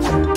Bye.